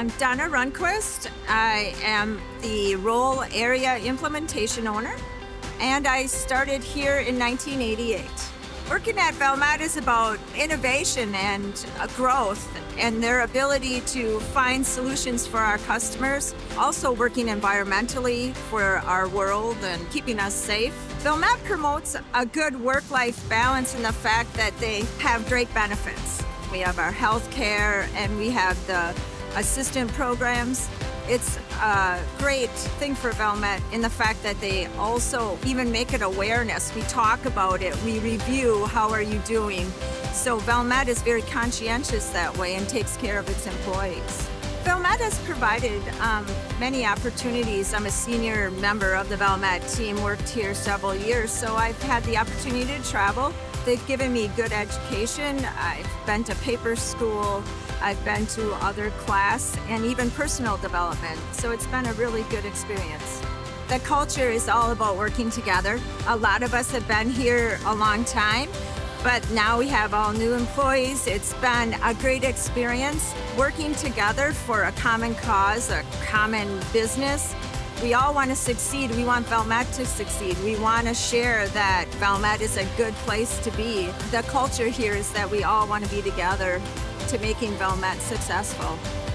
I'm Donna Rundquist. I am the role area implementation owner, and I started here in 1988. Working at Valmet is about innovation and uh, growth and their ability to find solutions for our customers. Also working environmentally for our world and keeping us safe. Valmet promotes a good work-life balance in the fact that they have great benefits. We have our health care and we have the assistant programs. It's a great thing for Valmet in the fact that they also even make it awareness. We talk about it, we review how are you doing. So Valmet is very conscientious that way and takes care of its employees. Valmet has provided um, many opportunities. I'm a senior member of the Valmet team, worked here several years, so I've had the opportunity to travel. They've given me good education. I've been to paper school, I've been to other class, and even personal development, so it's been a really good experience. The culture is all about working together. A lot of us have been here a long time, but now we have all new employees. It's been a great experience working together for a common cause, a common business. We all want to succeed. We want Valmet to succeed. We want to share that Valmet is a good place to be. The culture here is that we all want to be together to making Valmet successful.